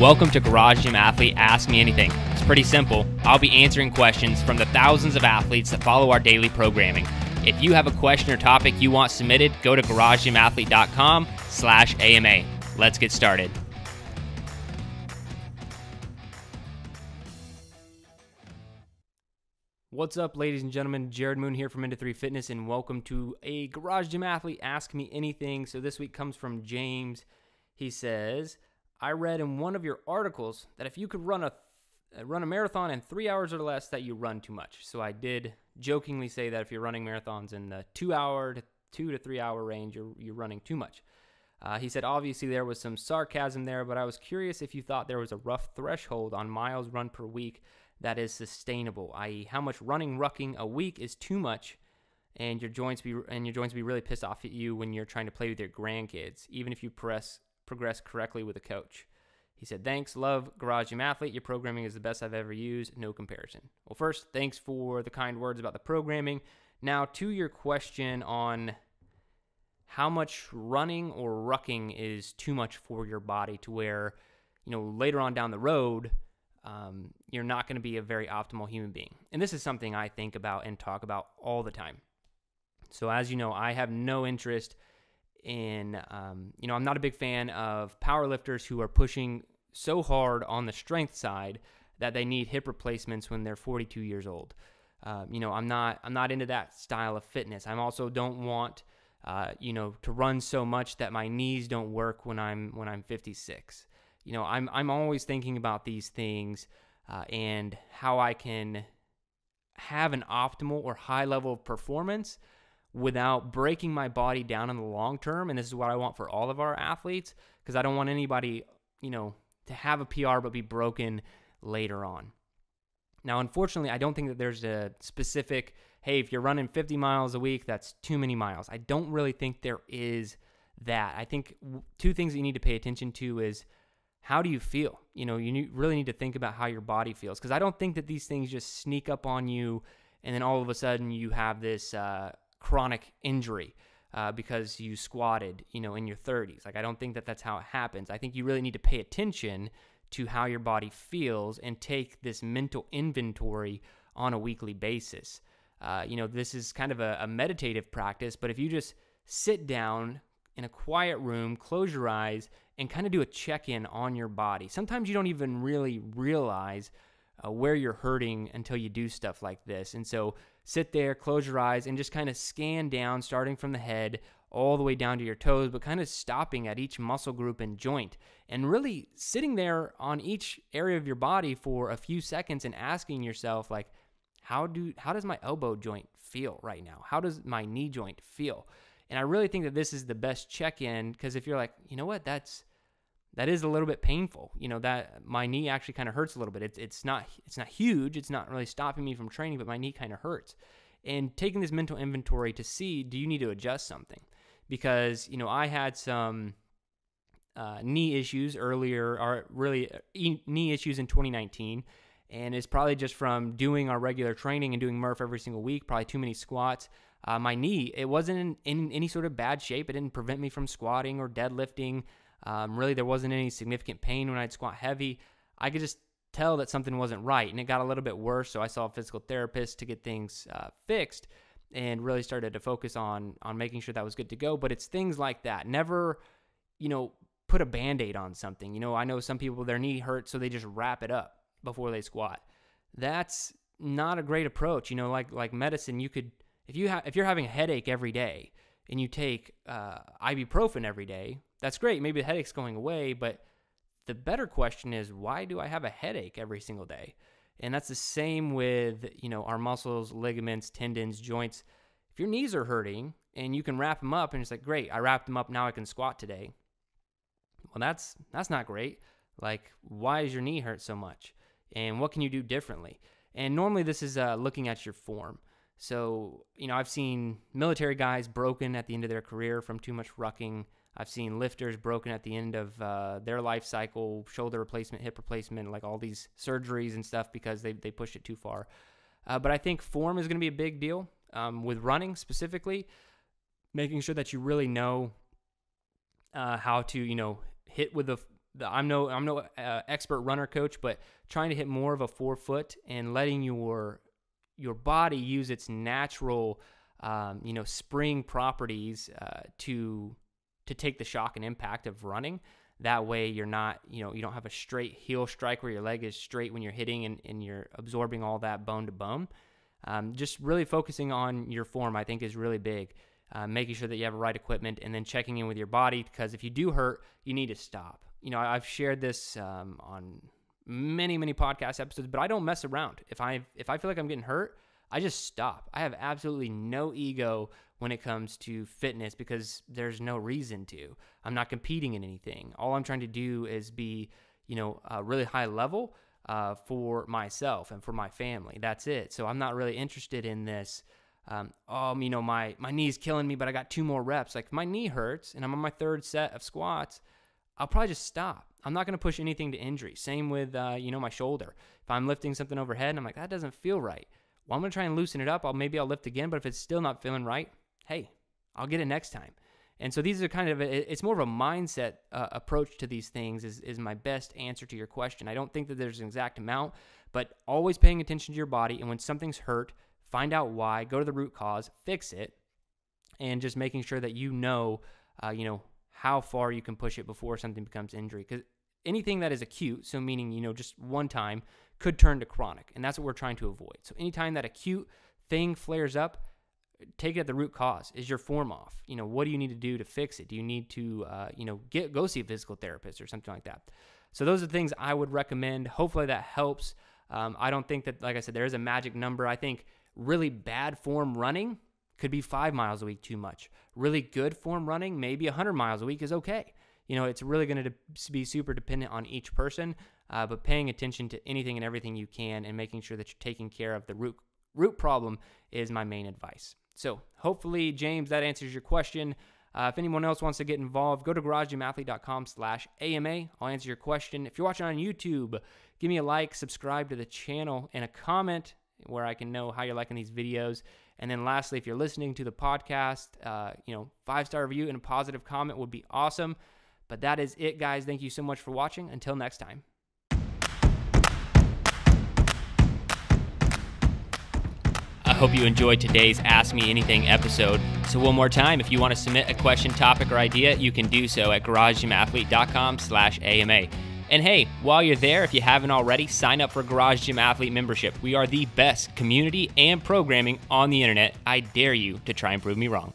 Welcome to Garage Gym Athlete Ask Me Anything. It's pretty simple. I'll be answering questions from the thousands of athletes that follow our daily programming. If you have a question or topic you want submitted, go to garagegymathlete.com slash AMA. Let's get started. What's up, ladies and gentlemen? Jared Moon here from Into 3 Fitness, and welcome to a Garage Gym Athlete Ask Me Anything. So this week comes from James. He says, I read in one of your articles that if you could run a uh, run a marathon in three hours or less, that you run too much. So I did jokingly say that if you're running marathons in the two hour to two to three hour range, you're you're running too much. Uh, he said obviously there was some sarcasm there, but I was curious if you thought there was a rough threshold on miles run per week that is sustainable, i.e., how much running rucking a week is too much, and your joints be and your joints be really pissed off at you when you're trying to play with your grandkids, even if you press progress correctly with a coach. He said, Thanks, love Garage Gym Athlete. Your programming is the best I've ever used. No comparison. Well, first, thanks for the kind words about the programming. Now, to your question on how much running or rucking is too much for your body to where, you know, later on down the road, um, you're not going to be a very optimal human being. And this is something I think about and talk about all the time. So, as you know, I have no interest in um, you know i'm not a big fan of powerlifters who are pushing so hard on the strength side that they need hip replacements when they're 42 years old. Uh, you know i'm not i'm not into that style of fitness. I also don't want uh, you know to run so much that my knees don't work when i'm when i'm 56 you know i'm i'm always thinking about these things uh, and how i can have an optimal or high level of performance without breaking my body down in the long term. And this is what I want for all of our athletes because I don't want anybody, you know, to have a PR but be broken later on. Now, unfortunately, I don't think that there's a specific, hey, if you're running 50 miles a week, that's too many miles. I don't really think there is that. I think two things that you need to pay attention to is how do you feel? You know, you really need to think about how your body feels because I don't think that these things just sneak up on you and then all of a sudden you have this uh, chronic injury uh, because you squatted, you know, in your 30s. Like I don't think that that's how it happens. I think you really need to pay attention to how your body feels and take this mental inventory on a weekly basis. Uh, you know, this is kind of a, a meditative practice, but if you just sit down in a quiet room, close your eyes, and kind of do a check in on your body. Sometimes you don't even really realize uh, where you're hurting until you do stuff like this. And so sit there, close your eyes, and just kind of scan down, starting from the head all the way down to your toes, but kind of stopping at each muscle group and joint. And really sitting there on each area of your body for a few seconds and asking yourself, like, how do how does my elbow joint feel right now? How does my knee joint feel? And I really think that this is the best check-in because if you're like, you know what, that's that is a little bit painful. You know that my knee actually kind of hurts a little bit. It's it's not it's not huge. It's not really stopping me from training, but my knee kind of hurts. And taking this mental inventory to see, do you need to adjust something? Because you know I had some uh, knee issues earlier, or really uh, knee issues in 2019, and it's probably just from doing our regular training and doing Murph every single week. Probably too many squats. Uh, my knee, it wasn't in, in any sort of bad shape. It didn't prevent me from squatting or deadlifting. Um, really, there wasn't any significant pain when I'd squat heavy. I could just tell that something wasn't right, and it got a little bit worse. So I saw a physical therapist to get things uh, fixed, and really started to focus on on making sure that was good to go. But it's things like that. Never, you know, put a band-aid on something. You know, I know some people their knee hurts, so they just wrap it up before they squat. That's not a great approach. You know, like like medicine, you could if you have if you're having a headache every day and you take uh, ibuprofen every day, that's great. Maybe the headache's going away, but the better question is why do I have a headache every single day? And that's the same with, you know, our muscles, ligaments, tendons, joints. If your knees are hurting and you can wrap them up and it's like, "Great, I wrapped them up, now I can squat today." Well, that's that's not great. Like, why is your knee hurt so much? And what can you do differently? And normally this is uh, looking at your form. So, you know, I've seen military guys broken at the end of their career from too much rucking, I've seen lifters broken at the end of uh, their life cycle, shoulder replacement, hip replacement, like all these surgeries and stuff because they, they pushed it too far. Uh, but I think form is going to be a big deal um, with running specifically, making sure that you really know uh, how to, you know, hit with the I'm no I'm no uh, expert runner coach, but trying to hit more of a forefoot and letting your your body use its natural um, you know spring properties uh, to to take the shock and impact of running. That way, you're not you know you don't have a straight heel strike where your leg is straight when you're hitting and, and you're absorbing all that bone to bone. Um, just really focusing on your form, I think, is really big. Uh, making sure that you have the right equipment and then checking in with your body because if you do hurt, you need to stop. You know, I've shared this um, on many, many podcast episodes, but I don't mess around. If I if I feel like I'm getting hurt, I just stop. I have absolutely no ego when it comes to fitness because there's no reason to. I'm not competing in anything. All I'm trying to do is be, you know, a really high level uh, for myself and for my family. That's it. So I'm not really interested in this. Um, oh, you know, my my knee's killing me, but I got two more reps. Like my knee hurts and I'm on my third set of squats, I'll probably just stop. I'm not going to push anything to injury. Same with uh, you know my shoulder. If I'm lifting something overhead and I'm like that doesn't feel right, well I'm going to try and loosen it up. I'll maybe I'll lift again, but if it's still not feeling right, hey, I'll get it next time. And so these are kind of a, it's more of a mindset uh, approach to these things is is my best answer to your question. I don't think that there's an exact amount, but always paying attention to your body and when something's hurt, find out why, go to the root cause, fix it, and just making sure that you know, uh, you know how far you can push it before something becomes injury. Because anything that is acute, so meaning you know just one time, could turn to chronic, and that's what we're trying to avoid. So anytime that acute thing flares up, take it at the root cause. Is your form off? You know, what do you need to do to fix it? Do you need to, uh, you know, get go see a physical therapist or something like that? So those are things I would recommend. Hopefully that helps. Um, I don't think that, like I said, there is a magic number. I think really bad form running could be five miles a week too much. Really good form running, maybe 100 miles a week is okay. You know, it's really going to be super dependent on each person, uh, but paying attention to anything and everything you can and making sure that you're taking care of the root root problem is my main advice. So hopefully, James, that answers your question. Uh, if anyone else wants to get involved, go to garagegymathlete.com slash AMA. I'll answer your question. If you're watching on YouTube, give me a like, subscribe to the channel, and a comment where I can know how you're liking these videos. And then lastly, if you're listening to the podcast, uh, you know, five-star review and a positive comment would be awesome. But that is it, guys. Thank you so much for watching. Until next time. I hope you enjoyed today's Ask Me Anything episode. So one more time, if you want to submit a question, topic, or idea, you can do so at garagegymathlete.com slash AMA. And hey, while you're there, if you haven't already, sign up for Garage Gym Athlete membership. We are the best community and programming on the internet. I dare you to try and prove me wrong.